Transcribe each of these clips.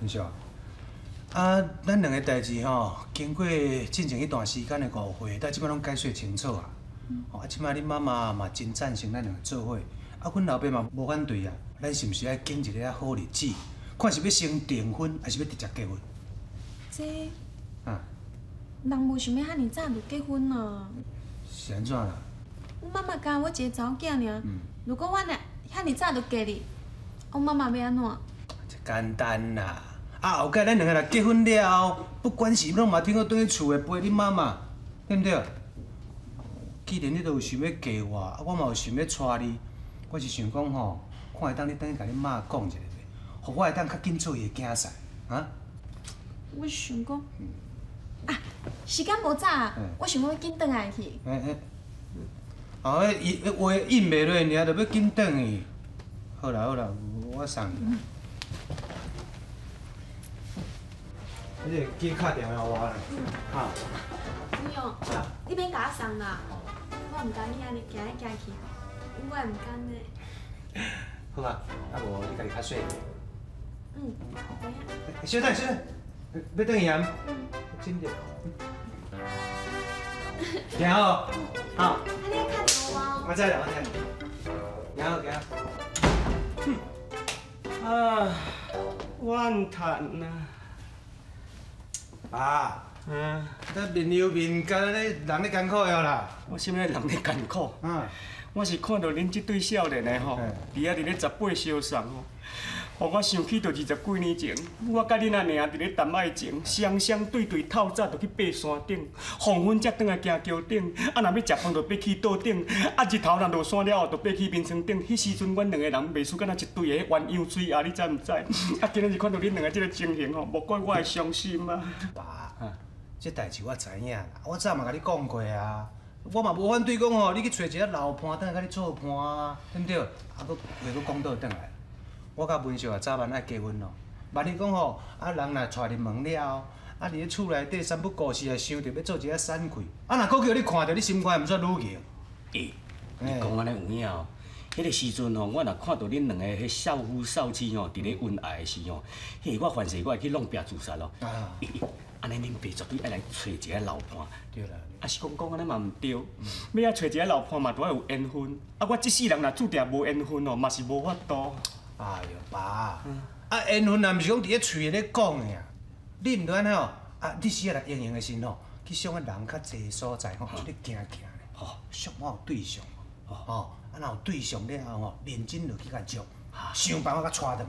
文少啊，啊，咱两个代志吼，经过进前一段时间的误会，但即摆拢解释清楚啊。哦，啊，即摆恁妈妈嘛真赞成咱两个做伙，啊，阮老爸嘛无反对啊。咱是毋是爱拣一个好日子，看是要先订婚，还是要直接结婚？这啊，人无想要遐尼早就结婚啊。是安怎啦？阮妈妈教我一个查某囝尔，嗯如果我若遐尼早就嫁你，阮妈妈要安怎？这简单啦。啊，后盖咱两个若结婚了后，不管是拢嘛，听我倒去厝的陪恁妈妈，对毋对？既然你都有想要嫁我，啊，我嘛有想要娶你，我是想讲吼，看会当你等去甲恁妈讲一下袂，互我会当较紧做伊的囝婿，啊？我想讲，啊，时间无早我想要紧转来去。嗯嗯，哦，迄伊迄话应袂落，尔着要紧转去。好啦好啦，我送你。你个记卡电话我啦，哈。不用，你免甲我送啦，我毋甘你安尼行来行去，我也毋甘的。好啊，啊无你家己较细。嗯，等下。小等小等，要转去啊？真热。行好，好，啊，你要看电话我知啦，我知。行好行好。啊，怨叹呐！爸，嗯，咱面有面，干安尼人咧艰苦了啦。我心内人咧艰苦，嗯，我是看到恁这对少年的吼嘿，伫遐伫咧十八相送吼，互我想起着二十几年前，我甲恁阿娘伫咧谈爱情，双双对对透早就去爬山顶，黄昏才转来行桥顶，啊若要食饭就爬去岛顶，啊日头若落山了后就爬去眠床顶。迄时阵阮两个人袂输敢若一对个鸳鸯水啊，你知毋知？啊今日是看到恁两个即个情形吼，无怪我会伤心啊。爸，这代志我知影啦，我早嘛甲你讲过啊。我嘛无反对讲吼，你去找一个老伴，等下甲你做伴啊，对毋对？啊，搁话搁讲倒转来，我甲文秀啊早晚爱结婚咯。万一讲吼，啊人若带入门了，啊伫咧厝内底三不五时啊想着要做一个散开，啊若搁叫你看着你心肝毋煞愈硬。诶，你讲安尼有影哦。迄个时阵吼，我若看到恁两个迄少夫少妻吼，伫咧恩爱的时吼，迄个我凡事我会去弄壁自杀咯。啊，安尼恁爸绝对爱来找一个老伴，对啦。啊是讲讲安尼嘛毋对，要啊找一个老伴嘛，都要有缘分。啊，我即世人若注定无缘分哦，嘛是无法度。哎呦，爸，啊缘分也毋是讲伫咧嘴咧讲的啊，你毋着安尼哦，啊你死啊来用用的心吼，去上个人较济所在吼，出去行行咧，吼，上我有对象，吼，啊若有对象了后吼，认真落去甲捉，想办法甲带转来，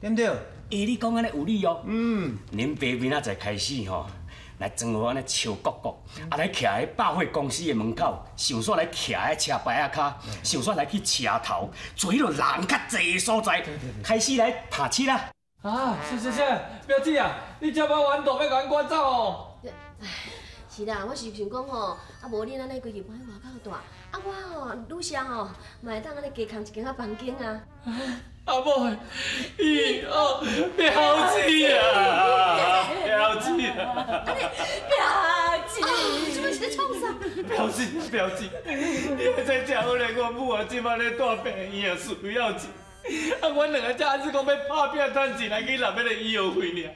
对毋对？诶，你讲安尼有理哦。嗯，恁爸明仔载开始吼，来装潢安尼笑国国，啊来徛喺百货公司的门口，想说来徛喺车牌啊卡，想说来去车头，做迄落人较济的所在，开始来拍车啦。啊，是是是，表姐啊，你这么晚都要甲阮赶走哦。是啦，我是想讲吼，啊无恁安尼规日搬去外口住，啊我吼愈常吼，嘛会当安尼加空一间仔房间啊。阿母，伊哦，表姐啊，表姐啊，表姐，什么是在创啥？表姐表姐，你还在讲我咧，我母啊，即摆咧住病院啊，需要钱。啊，阮两个才暗时讲要拍拼赚钱来去纳迄个医药费尔，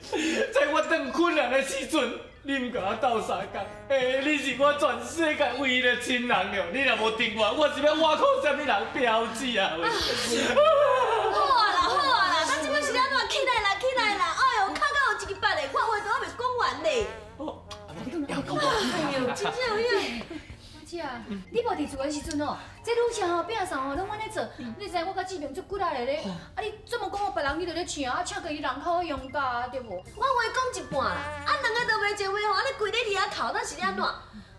在我当困难的时阵，你唔甲我斗相共，诶、你是我全世界唯一的亲人了，你若无听我，我是要我靠什么人标志啊？喂好啊啦好啊啦，咱即摆是安怎起来啦起来啦？哎呦，卡到有一个八的，我话都还袂讲完呢。哎呦，真正有影。表姐啊，你无伫厝的时阵哦，这愈常吼变啥吼，拢安尼做。你知我甲志明做几啊个咧？啊，你做么讲我别人你就咧请啊，请过伊人口用价对无？我话讲一半啦，啊，两个都袂一话吼，安尼跪咧伫遐哭，那是安怎？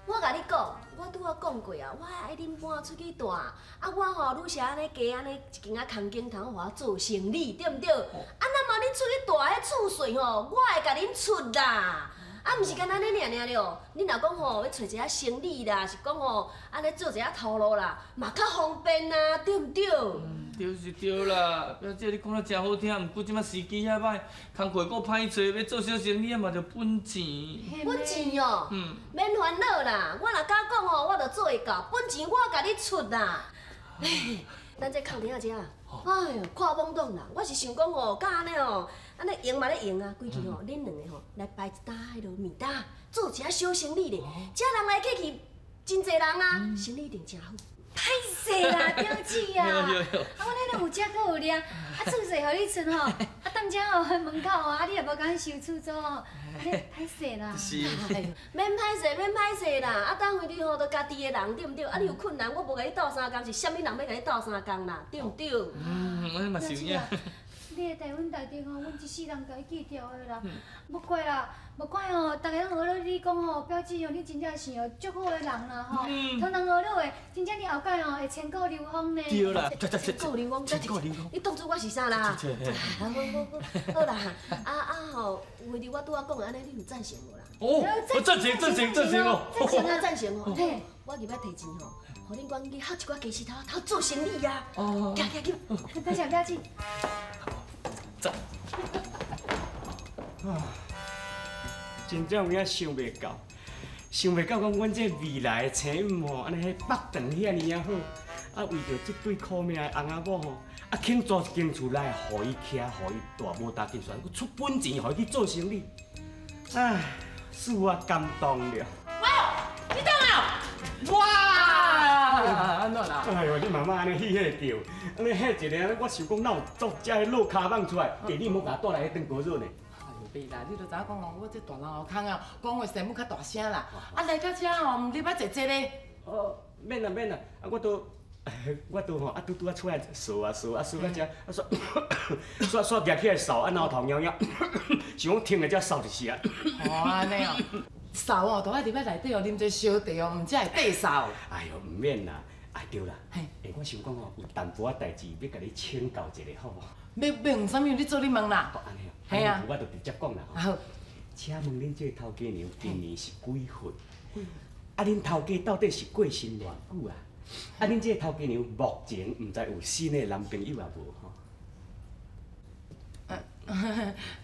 我甲你讲，我拄仔讲过啊，我爱恁搬出去住，啊，我吼愈是安尼加安尼一间啊空间通互我做生理，对毋对？啊，那么恁出去住迄厝税吼，我会甲恁出啦。啊，毋是干那尼尔尔了，恁若讲吼要找一下生理啦，是讲吼安尼做一下头路啦，嘛较方便啊，对毋对？嗯对是对啦，表姐你讲得真好听，毋过即摆时机遐歹，工课够歹找，要做小生意嘛着本钱。本钱哦，嗯免烦恼啦，我若敢讲吼，我着做会到，本钱我甲你出啦。嘿 咱这空厅啊，姐啊，哎呦，看懵懂啦！我是想讲哦，甲安尼哦，安尼用嘛咧用啊，规矩吼，恁两个吼来摆一搭迄落面搭，做一下小生意咧，遮人来客去真侪人啊，生意一定真好。歹势啦，表姐啊！啊，我咧拢有食搁有量，啊，厝势互你存吼，啊，当遮吼门口啊，啊，你也无甲阮收厝租吼，啊，你歹势啦。是。免歹势，免歹势啦！啊，等会你吼都家己的人对毋对？啊，你有困难，我无甲你斗相共，是啥物人要甲你斗相共啦？对毋对？嗯，我嘛是有影。你的台湾大地吼，阮一世人甲伊记住的啦。无怪啦，无怪吼，逐个拢学了你讲吼，表姐哦，你真正是哦，足好的人啦吼。通人学了的，真正你后盖吼会千古流芳呢。对啦，千古流芳，千古流芳。你当作我是啥啦？好好好啦，啊啊吼，为着我拄仔讲的安尼，你有赞成无啦？哦，我赞成，赞成，赞成哦。赞成啊，赞成哦。嘿，我入来提钱吼，互恁管去学一寡鸡丝头，头做生意呀。哦。行行行，多谢表姐。啊，真正有影想袂到，想袂到讲阮这未来的妻母吼，安尼迄北长遐尼啊好，啊为着这对苦命的翁仔某吼，啊肯租一间厝来，互伊徛，互伊大，无搭紧算，佮出本钱，互伊去做生意，唉，使我感动了。哇，你等啊！哇，妈妈安尼喜迄个着，安尼迄一个，我想讲哪有作遮个落卡棒出来，给你莫甲我带来迄顿果肉呢。袂啦，你都知影讲哦，我这大人后空啊，讲话声要较大声啦。啊，来到遮哦，唔入要坐坐咧。哦，免啦免啦，啊我都，我都吼，啊拄拄啊出来扫啊扫啊扫到遮，啊煞煞煞夹起来扫，啊然后头痒痒，想讲听了才扫一下。哦，安尼哦，扫哦，都爱入来内底哦，啉者烧茶哦，唔才会底扫。哎呦，唔免啦，哎对啦，哎我想讲哦，有淡薄仔代志要甲你请教一下，好无？要要用啥物？你做你问啦。哦，安尼哦。系啊，我就直接讲啦。好，请问恁这头家娘今年是几岁？啊，恁头家到底是过身偌久啊？啊，恁这头家娘目前毋知有新的男朋友啊无吼？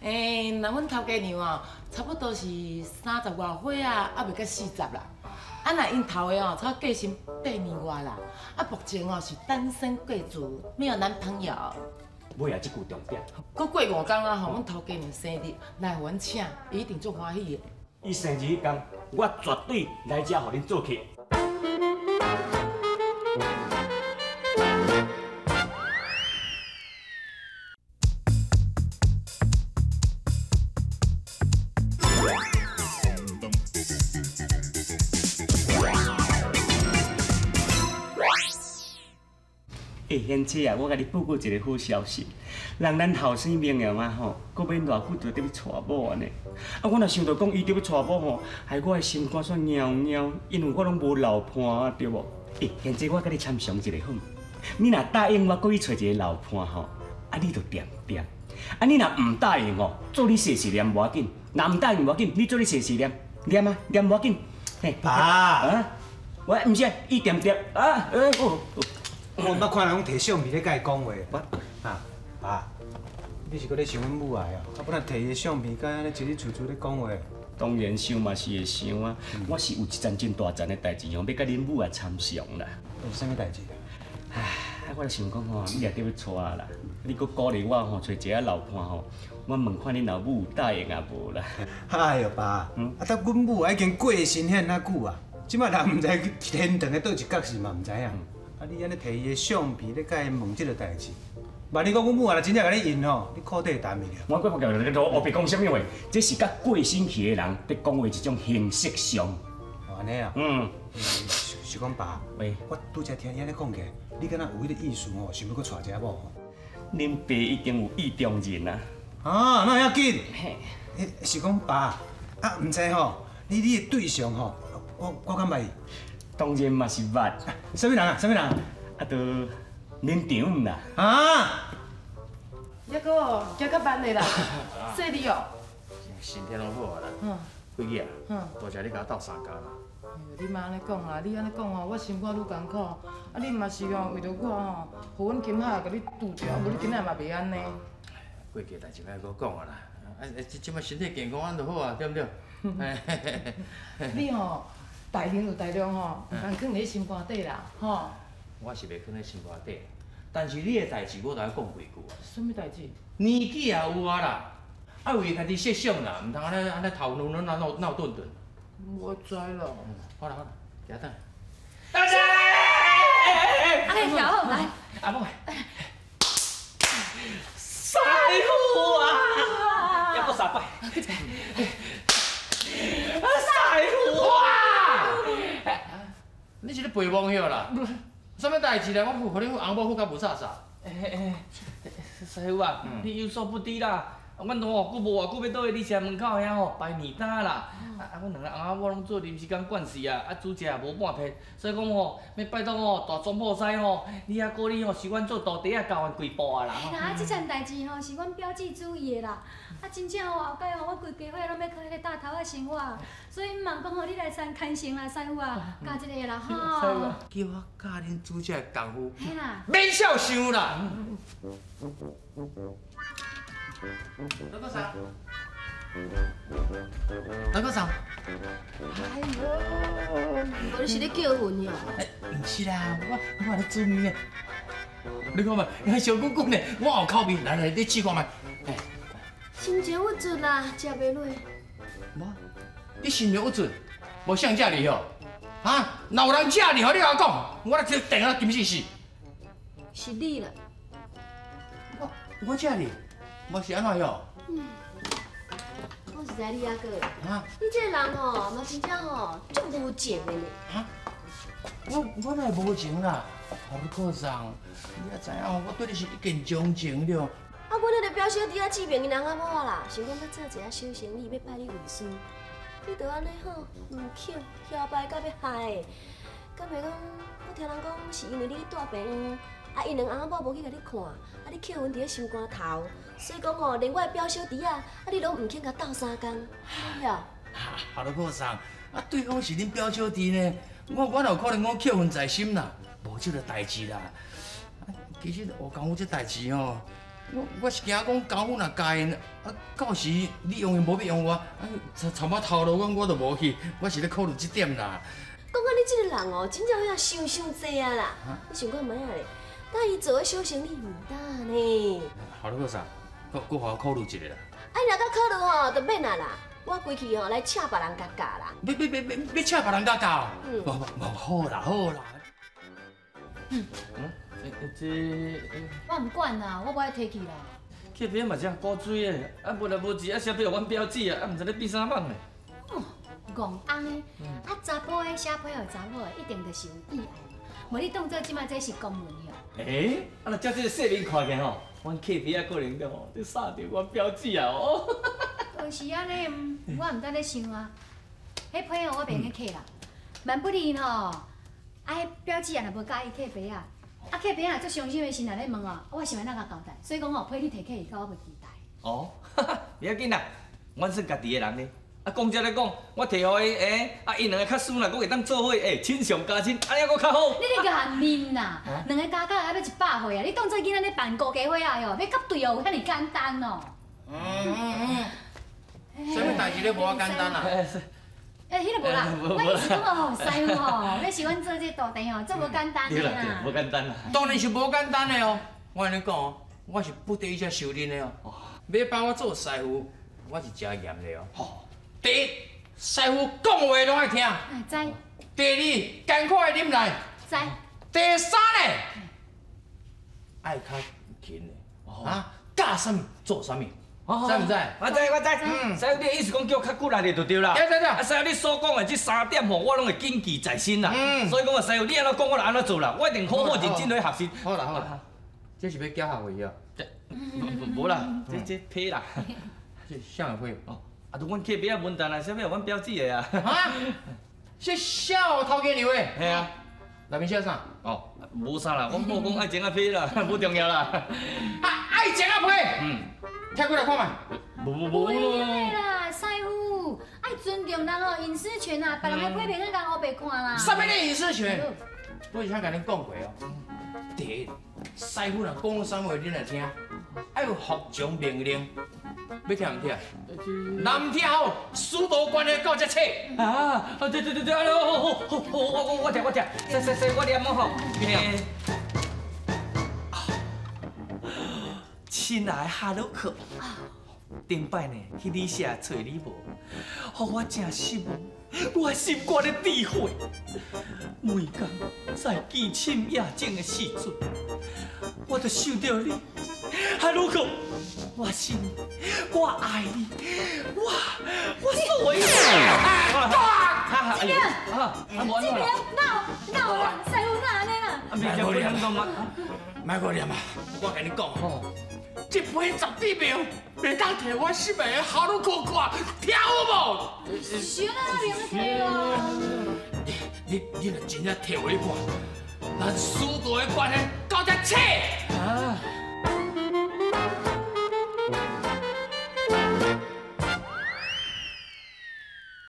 诶，那阮头家娘哦，差不多是三十外岁啊，还袂到四十啦。啊，那因头的哦，才过身八年外啦。啊，目前哦是单身贵族，没有男朋友。尾啊，即句重点。过过五天啊，吼，阮头家娘生日，来阮请，伊一定足欢喜的。伊生日迄天，我绝对来遮互恁做客。哎，贤姐啊，我甲你报告一个好消息，人咱后生明了嘛吼，搁免偌久就得要娶某安尼。啊，我若想到讲伊得要娶某吼，害我的心肝煞喵喵，因为我拢无老伴啊，对无？诶，贤姐，我甲你参详一个好吗？你若答应我，搁去找一个老伴吼，啊，你就掂掂。啊，你若毋答应哦，做你细细念无要紧；若毋答应无要紧，你做你细细念，念啊，念无要紧。嘿，爸，啊，我毋是，伊掂掂啊，呃哦。我 毋捌看人讲摕相片咧甲伊讲话，我啊爸，你是搁咧想阮母爱哦？啊，不然摕伊的相片，甲安尼一日厝厝咧讲话。当然想嘛是会想啊，我是有一件真大件的代志哦，要甲恁母啊参详啦。有啥物代志？唉，我就想讲吼，你也得要娶啦，你搁鼓励我吼，找一个老伴吼，我问看恁老母有答应啊无啦？哎哟爸，嗯啊，呾阮母已经过身遐那久啊，即摆人毋知天堂的倒一角是嘛毋知影。啊，你安尼摕伊的相片咧甲伊问即个代志，万一讲阮母啊，若真正甲你应吼，你裤底会担袂了。我过不叫你我别讲什么话，这是甲过身去的人在讲话一种形式上。哦，安尼啊？嗯。是是讲爸，喂，我拄则听你安尼讲起，你敢若有迄个意思吼，想要搁娶一个某吼？恁爸已经有意中人啊。啊，那要紧。嘿，是讲爸，啊，毋知吼，你你的对象吼，我我敢捌伊。当然嘛是捌。什么人啊？什么人？啊，都恁丈啦。啊？一个加个班的啦，细你哦。身体拢好啊啦。嗯。贵记啊。嗯。多谢你甲我斗相共啦。哎呦，你莫安尼讲啊！你安尼讲吼，我心肝愈艰苦。啊，你嘛是哦，为着我吼，互阮今仔甲你拄着，无你今仔嘛袂安尼。过去代志莫搁讲啊啦。啊，即即摆身体健康安就好啊，对毋对？你吼。大量有大量吼，唔通囥咧心肝底啦，吼。我是袂囥咧心肝底，但是你的代志我都要讲几句啊。什么代志？年纪也有啊啦，啊为家己设想啦，毋通安尼安尼头脑脑脑脑顿顿。我知啦。好啦好啦，行等。大姐，哎，调好来，阿妹，师傅啊，要不三拜。师傅啊，你是咧背梦晓啦？什么代志咧？我付互你红包付甲无煞煞。哎哎，师傅啊，你有所不知啦。阮吼，久无偌久要倒去你车门口遐吼摆面单啦。啊啊，阮两个翁仔某拢做临时工惯势啊，啊煮食也无半片，所以讲吼，要拜托吼大总铺师吼，你遐鼓励吼是阮做徒弟啊教阮几步啊啦。哎啦，啊，即件代志吼是阮表姐主意的啦。啊，真正哦后摆哦，我规家伙拢要靠迄个大头仔生活，所以毋茫讲吼你来参牵成啦，师傅啊，教一个啦吼。叫我教恁煮这功夫，嘿啦，免少想啦。大哥上，大哥上，哎呦，无你是咧叫魂哟？哎，毋是啦，我我咧煮面呢。你看嘛，你看小滚滚的，我有口味，来来，你试看觅。哎，心情郁准啦，食袂落。无，你心情有准，无谁食你哦？啊，哪有人食你哦，你甲我讲，我来电电啊，金死死。是你啦，我我食你，无是安怎哟？我是知你阿哥，啊你这个人吼，嘛真正吼足无情的呢。啊，我我哪会无情啦？好客上，你也知影，我对你是一见钟情了。啊，阮迄个表小弟啊，志明因翁仔某啊啦，想讲要做一下小生意，要拜你为师。你着安尼吼，唔巧囂摆到要害，敢袂讲？我听人讲是因为你大病，啊，因两翁某无去甲你看，啊，你扣阮伫咧心肝头，所以讲吼，连我的表小弟啊，啊，你拢唔肯甲斗相共，对了。哈，好客上，啊，对方是恁表小弟呢，我我哪有可能讲扣分在心啦？无这个代志啦。其实我讲我这代志吼，我我是惊讲功夫若教因，啊，到时你用伊无要用我，啊，参参我头路我我都无去，我是咧考虑这点啦。讲到你这个人哦，真正有影想伤济啊啦！你想看卖啊咧？但伊做个小生意唔得呢。好客上，搁搁互我考虑一下啦。啊，若甲考虑吼，就免啊啦。我规去吼来请别人教教啦。要要要要要请别人家教？嗯无无无好啦好啦。这我唔管啦，我无爱提去啦。客边嘛正古水的，啊无来无钱啊，写批互阮表姐啊，啊毋知咧变啥梦呢？戆翁诶，啊查甫诶写批互查某的，一定就是有意爱嘛。无你当做即摆这是公文哟。诶，啊若照这个说明看起吼，阮客皮啊可能着吼，你杀着阮表姐啊哦。就是安尼，我毋知咧想啊。迄批哦，我袂用去客啦。万不然吼，啊，迄表姐啊，若无介意客爸啊，啊客爸啊，足伤心的心内咧问哦，我想要哪甲交代，所以讲哦，批你提客，伊甲我袂期待。哦，不要紧啦，阮算家己的人咧。啊，讲遮咧讲，我提互伊，诶，啊，因两个较输啦，佫会当做伙，诶，亲上加亲，安尼佫较好。你咧甲含面啦，两个加加还要一百岁啊！你当做囡仔咧办顾家伙啊哟，要甲对哦，有遐尼简单哦。嗯嗯嗯，什么代志咧无遐简单啊？诶，是诶，迄个无啦，我意思讲哦，师傅吼，要是阮做这大弟吼，这无 简单的对啦，对，啦无。简单啦。当然是无简单的哦。我跟你讲哦，我是不得已才收恁的哦。要帮我做师傅，我是真严的哦。吼，第一，师傅讲话拢爱听；哎，知第二，艰苦的忍耐；知，第三呢，爱较勤的。啊，教什么做什么，知唔知？我知我知，嗯，师傅你的意思讲叫我较骨力就对啦。对对对啊，师傅你所讲的这三点吼，我拢会谨记在心啦。嗯所以讲啊，师傅你安怎讲，我就安怎做啦。我一定好好认真去学习。好啦好啦，这是要缴学费啊？无啦，这这批啦。这啥会？哦，啊，都阮客边啊问题啦，啥物阮表姐的啊。啊？这小头家娘的，系啊。内面写啥？哦，无啥啦，我无讲爱情啊批啦，无重要啦。啊，爱情啊配，嗯，听过来看嘛。无无无不不不。啦，师傅，爱尊重人哦，隐私权啊，别人咧批评咱人我袂看啦。什么叫隐私权？我以前甲恁讲过哦。第一，师傅若讲啥话恁来听，爱有服从命令，要听唔听？若唔听好，书道关的到这册。啊，啊对对对对，好好好好，我我我听我听，使使使，我念么吼？亲爱的哈鲁克，顶摆呢去你社找你无，互我真失望，我心肝咧智慧。每工在见亲夜静的时阵，我就想到你，哈鲁克，我心，我爱你，我我所有。啊！这边，啊！这边，闹闹啦，师傅哪安尼啦？啊，袂叫不能动啊！莫过念啊！我甲你讲吼，这杯十几秒，袂当摕我心爱的哈鲁克看，听有无？学了那两个题哦。你你若真正摕我看，咱师徒的关系到这切。